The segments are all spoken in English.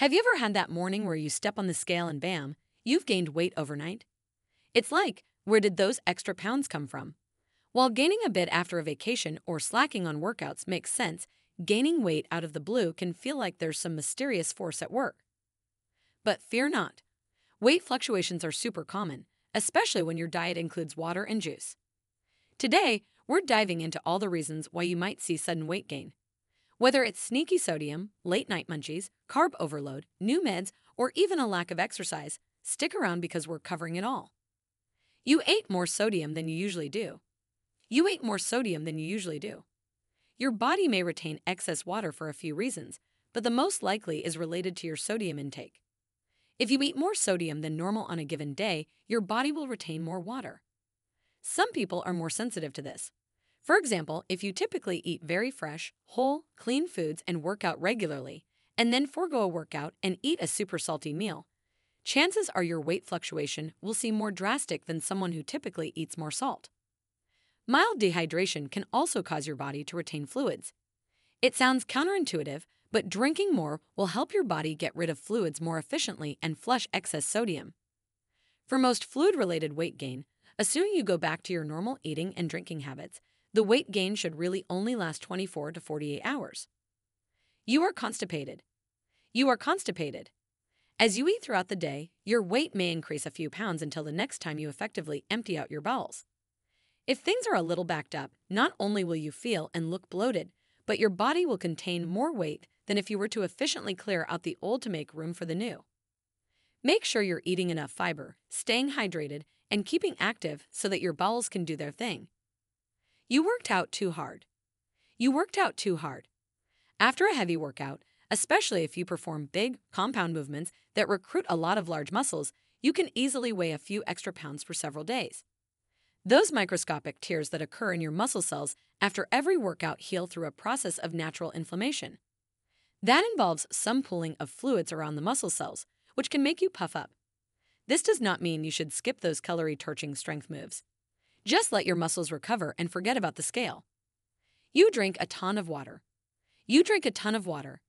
Have you ever had that morning where you step on the scale and bam, you've gained weight overnight? It's like, where did those extra pounds come from? While gaining a bit after a vacation or slacking on workouts makes sense, gaining weight out of the blue can feel like there's some mysterious force at work. But fear not. Weight fluctuations are super common, especially when your diet includes water and juice. Today, we're diving into all the reasons why you might see sudden weight gain. Whether it's sneaky sodium, late night munchies, carb overload, new meds, or even a lack of exercise, stick around because we're covering it all. You ate more sodium than you usually do. You ate more sodium than you usually do. Your body may retain excess water for a few reasons, but the most likely is related to your sodium intake. If you eat more sodium than normal on a given day, your body will retain more water. Some people are more sensitive to this. For example, if you typically eat very fresh, whole, clean foods and work out regularly, and then forego a workout and eat a super salty meal, chances are your weight fluctuation will seem more drastic than someone who typically eats more salt. Mild dehydration can also cause your body to retain fluids. It sounds counterintuitive, but drinking more will help your body get rid of fluids more efficiently and flush excess sodium. For most fluid related weight gain, assuming you go back to your normal eating and drinking habits, the weight gain should really only last 24 to 48 hours. You are constipated. You are constipated. As you eat throughout the day, your weight may increase a few pounds until the next time you effectively empty out your bowels. If things are a little backed up, not only will you feel and look bloated, but your body will contain more weight than if you were to efficiently clear out the old to make room for the new. Make sure you're eating enough fiber, staying hydrated, and keeping active so that your bowels can do their thing. You worked out too hard. You worked out too hard. After a heavy workout, especially if you perform big, compound movements that recruit a lot of large muscles, you can easily weigh a few extra pounds for several days. Those microscopic tears that occur in your muscle cells after every workout heal through a process of natural inflammation. That involves some pooling of fluids around the muscle cells, which can make you puff up. This does not mean you should skip those calorie torching strength moves. Just let your muscles recover and forget about the scale. You drink a ton of water. You drink a ton of water.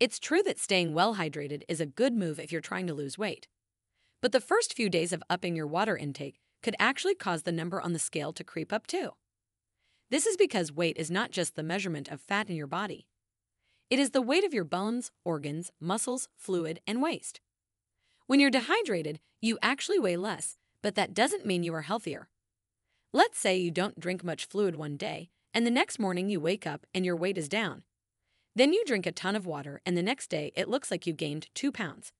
It's true that staying well hydrated is a good move if you're trying to lose weight. But the first few days of upping your water intake could actually cause the number on the scale to creep up too. This is because weight is not just the measurement of fat in your body. It is the weight of your bones, organs, muscles, fluid, and waste. When you're dehydrated, you actually weigh less, but that doesn't mean you are healthier. Let's say you don't drink much fluid one day, and the next morning you wake up and your weight is down. Then you drink a ton of water, and the next day it looks like you gained two pounds.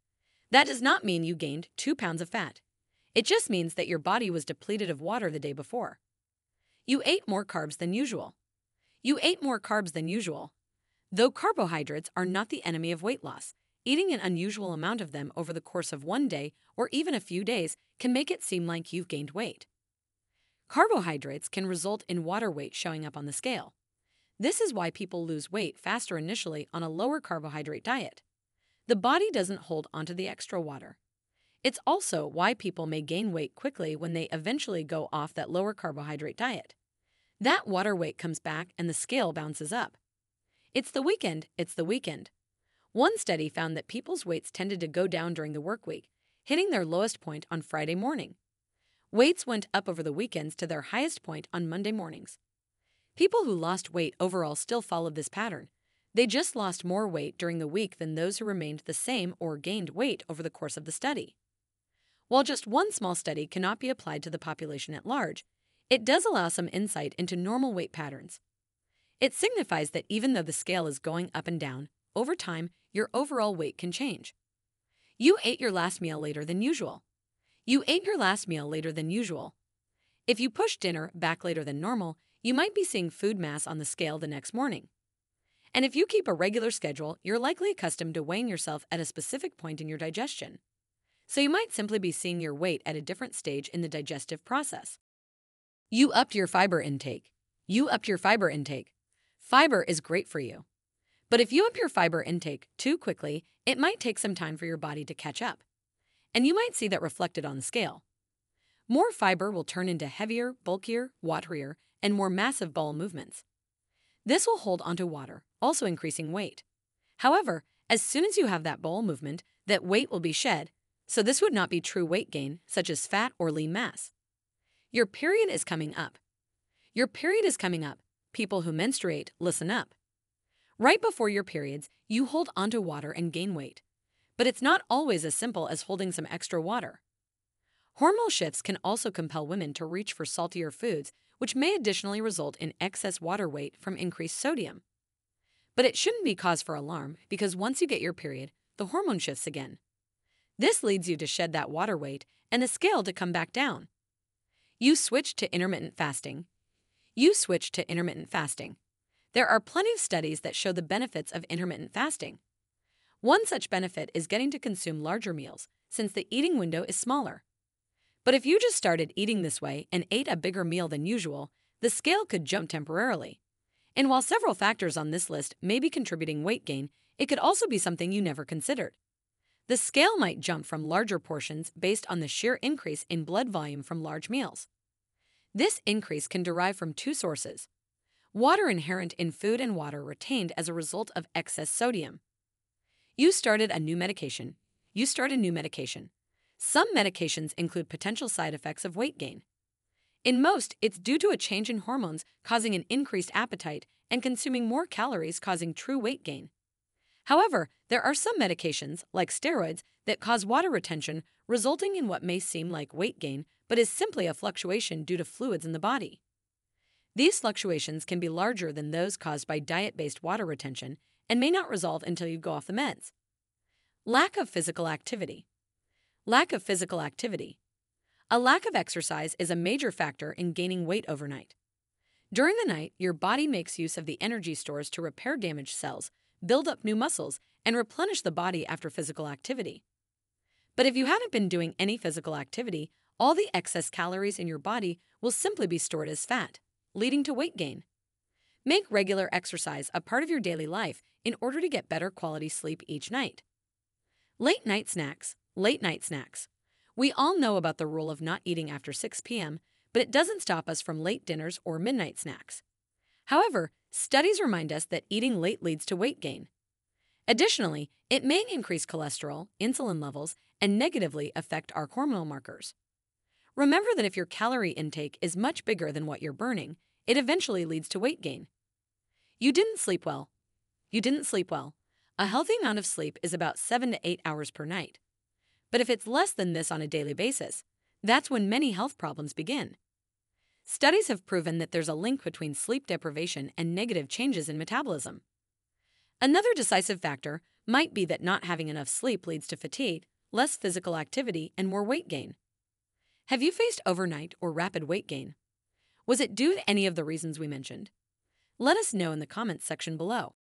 That does not mean you gained two pounds of fat. It just means that your body was depleted of water the day before. You ate more carbs than usual. You ate more carbs than usual. Though carbohydrates are not the enemy of weight loss, eating an unusual amount of them over the course of one day or even a few days can make it seem like you've gained weight. Carbohydrates can result in water weight showing up on the scale. This is why people lose weight faster initially on a lower carbohydrate diet. The body doesn't hold onto the extra water. It's also why people may gain weight quickly when they eventually go off that lower carbohydrate diet. That water weight comes back and the scale bounces up. It's the weekend, it's the weekend. One study found that people's weights tended to go down during the work week, hitting their lowest point on Friday morning. Weights went up over the weekends to their highest point on Monday mornings. People who lost weight overall still followed this pattern. They just lost more weight during the week than those who remained the same or gained weight over the course of the study. While just one small study cannot be applied to the population at large, it does allow some insight into normal weight patterns. It signifies that even though the scale is going up and down, over time, your overall weight can change. You ate your last meal later than usual. You ate your last meal later than usual. If you push dinner back later than normal, you might be seeing food mass on the scale the next morning. And if you keep a regular schedule, you're likely accustomed to weighing yourself at a specific point in your digestion. So you might simply be seeing your weight at a different stage in the digestive process. You upped your fiber intake. You upped your fiber intake. Fiber is great for you. But if you up your fiber intake too quickly, it might take some time for your body to catch up and you might see that reflected on the scale. More fiber will turn into heavier, bulkier, waterier, and more massive ball movements. This will hold onto water, also increasing weight. However, As soon as you have that ball movement, that weight will be shed, so this would not be true weight gain, such as fat or lean mass. Your period is coming up. Your period is coming up. People who menstruate, listen up. Right before your periods, you hold onto water and gain weight. But it's not always as simple as holding some extra water. Hormonal shifts can also compel women to reach for saltier foods, which may additionally result in excess water weight from increased sodium. But it shouldn't be cause for alarm because once you get your period, the hormone shifts again. This leads you to shed that water weight and the scale to come back down. You switch to intermittent fasting. You switch to intermittent fasting. There are plenty of studies that show the benefits of intermittent fasting. One such benefit is getting to consume larger meals, since the eating window is smaller. But if you just started eating this way and ate a bigger meal than usual, the scale could jump temporarily. And while several factors on this list may be contributing weight gain, it could also be something you never considered. The scale might jump from larger portions based on the sheer increase in blood volume from large meals. This increase can derive from two sources water inherent in food and water retained as a result of excess sodium. You started a new medication. You start a new medication. Some medications include potential side effects of weight gain. In most, it's due to a change in hormones causing an increased appetite and consuming more calories causing true weight gain. However, there are some medications, like steroids, that cause water retention, resulting in what may seem like weight gain but is simply a fluctuation due to fluids in the body. These fluctuations can be larger than those caused by diet based water retention and may not resolve until you go off the meds. Lack of physical activity. Lack of physical activity. A lack of exercise is a major factor in gaining weight overnight. During the night, your body makes use of the energy stores to repair damaged cells, build up new muscles, and replenish the body after physical activity. But if you haven't been doing any physical activity, all the excess calories in your body will simply be stored as fat, leading to weight gain. Make regular exercise a part of your daily life in order to get better quality sleep each night. Late night snacks. Late night snacks. We all know about the rule of not eating after 6 p.m., but it doesn't stop us from late dinners or midnight snacks. However, studies remind us that eating late leads to weight gain. Additionally, it may increase cholesterol, insulin levels, and negatively affect our hormonal markers. Remember that if your calorie intake is much bigger than what you're burning, it eventually leads to weight gain. You didn't sleep well. You didn't sleep well. A healthy amount of sleep is about 7 to 8 hours per night. But if it's less than this on a daily basis, that's when many health problems begin. Studies have proven that there's a link between sleep deprivation and negative changes in metabolism. Another decisive factor might be that not having enough sleep leads to fatigue, less physical activity, and more weight gain. Have you faced overnight or rapid weight gain? Was it due to any of the reasons we mentioned? Let us know in the comments section below.